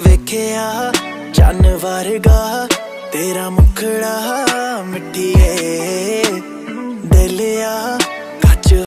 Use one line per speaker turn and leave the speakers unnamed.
ਵੇਖਿਆ ਚੰਨ ਵਰਗਾ ਤੇਰਾ ਮੁਖੜਾ ਮਿੱਠੀਏ ਦਿਲਿਆ।